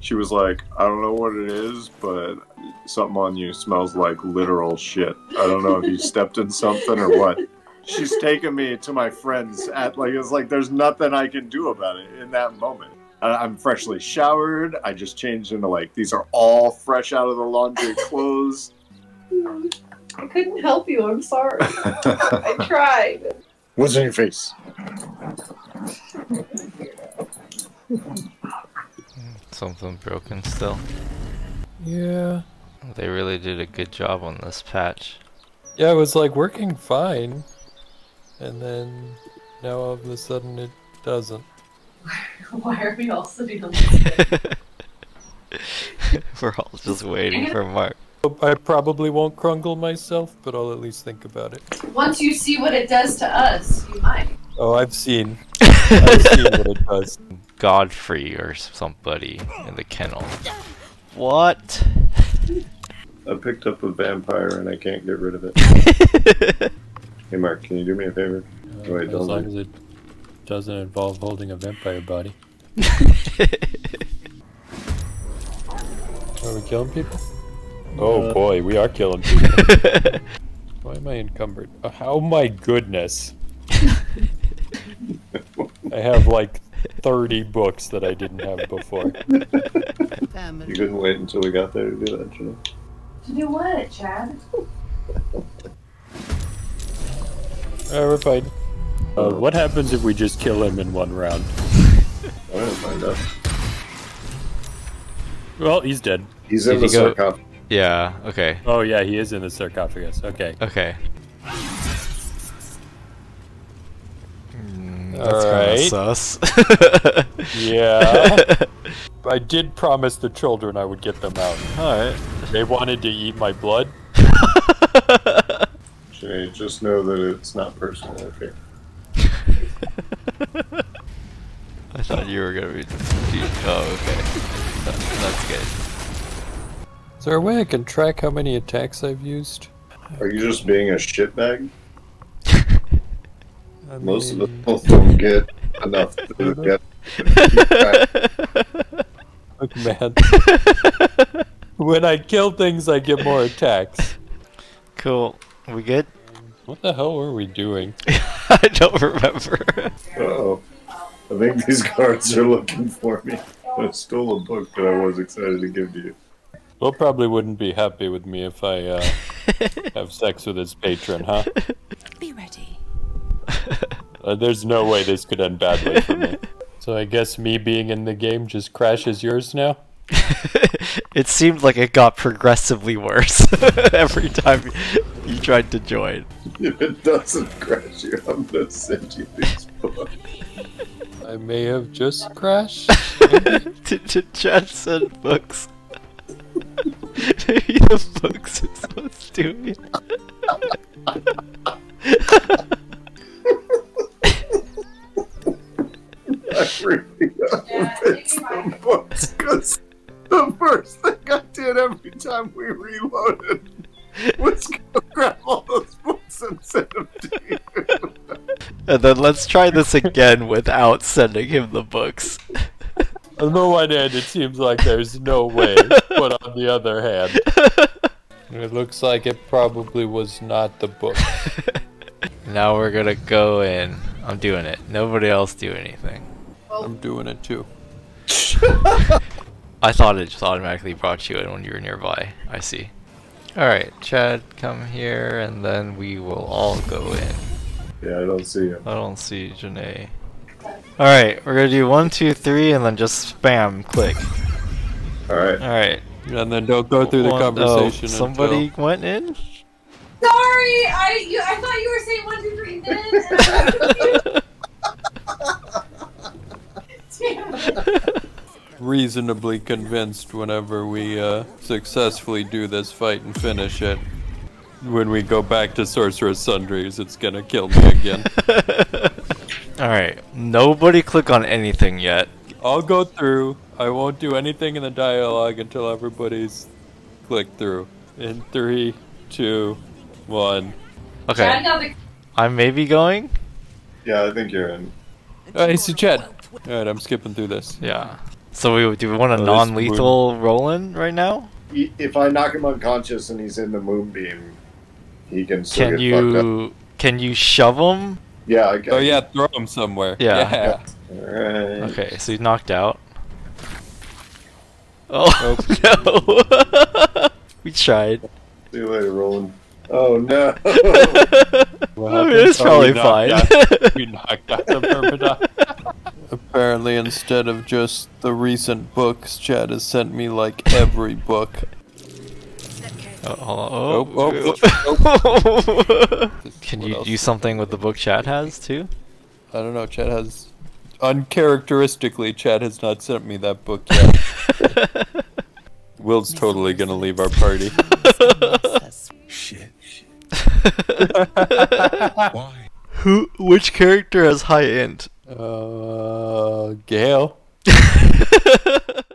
She was like, I don't know what it is, but something on you smells like literal shit. I don't know if you stepped in something or what. She's taking me to my friends at like it's like there's nothing I can do about it in that moment. I- I'm freshly showered. I just changed into like these are all fresh out of the laundry clothes. I couldn't help you. I'm sorry. I tried. What's in your face? Something broken still. Yeah. They really did a good job on this patch. Yeah, it was like working fine. And then now all of a sudden it doesn't. Why are we all sitting on this? We're all just waiting for Mark. I probably won't crungle myself, but I'll at least think about it. Once you see what it does to us, you might. Oh, I've seen. I've seen what it does. Godfrey or somebody in the kennel. What? I picked up a vampire and I can't get rid of it. Hey Mark, can you do me a favor? Uh, Wait, as long leave. as it doesn't involve holding a vampire body. Are we killing people? Oh Uh. boy, we are killing people. Why am I encumbered? Oh my goodness. I have like 30 books that I didn't have before. You couldn't wait until we got there to do that, you To do what, Chad? Alright, we're fighting. Uh, what happens if we just kill him in one round? I didn't find out. Well, he's dead. He's Did in the he go- sarcophagus. yeah, okay. Oh yeah, he is in the sarcophagus. Okay. Okay. That's sus. Yeah. I did promise the children I would get them out. Alright. They wanted to eat my blood. Jay, just know that it's not personal, okay? I thought you were gonna be. Oh, okay. That's good. Is there a way I can track how many attacks I've used? Are you just being a shitbag? I Most of mean, us don't get enough to get. Look, man. when I kill things, I get more attacks. Cool. We good? What the hell were we doing? I don't remember. oh. I think these cards are looking for me. I stole a book that I was excited to give to you. Wyll probably wouldn't be happy with me if I uh, have sex with his patron, huh? Be ready. Uh, there's no way this could end badly for me. So I guess me being in the game just crashes yours now? it seemed like it got progressively worse every time you tried to join. If it doesn't crash you, I'm gonna send you these books. I may have just crashed. Did to, to Jensen books. Maybe the books is what's doing time we reloaded was go grab all those books and send them to you. And then let's try this again without sending him the books. On the one hand, it seems like there's no way, but on the other hand, it looks like it probably was not the book. now we're gonna go in. I'm doing it. Nobody else do anything. I'm doing it too. I thought it just automatically brought you in when you were nearby. I see. Alright, Chad, come here, and then we will all go in. Yeah, I don't see him. I don't see Janae. Alright, we're gonna do one, two, three, and then just spam click. Alright. Alright. And then don't go through the One- oh, conversation. somebody went in? Sorry, I you, I thought you were saying one, two, three, then. and I was confused. Damn. Reasonably convinced whenever we uh, successfully do this fight and finish it. When we go back to Sorcerer's Sundries, it's gonna kill me again. Alright, nobody click on anything yet. I'll go through. I won't do anything in the dialogue until everybody's clicked through. In three, two, one. Okay, I'm maybe going? Yeah, I think you're in. Hey, so Chad. Alright, I'm skipping through this. Yeah. So we do we want a Oh, non-lethal Rolan right now? If I knock him unconscious and he's in the moonbeam, he can still Can get fucked up. you can you shove him? Yeah, I can. Oh yeah, throw him somewhere. Yeah. Alright. Okay, so he's knocked out. Oh no! we tried. See you later, Rolan. Oh no. What I mean, it's Oh, probably you knocked fine. out- you knocked out the Myrmidon. Apparently, instead of just the recent books, Chad has sent me like every book. Oh, hold on. Oh, Oh, Can you do something with the book Chad has too? I don't know. Chad has, uncharacteristically, Chad has not sent me that book yet. Wyll's totally gonna leave our party. Shit. shit. Who? Which character has high int? Uh, Gale.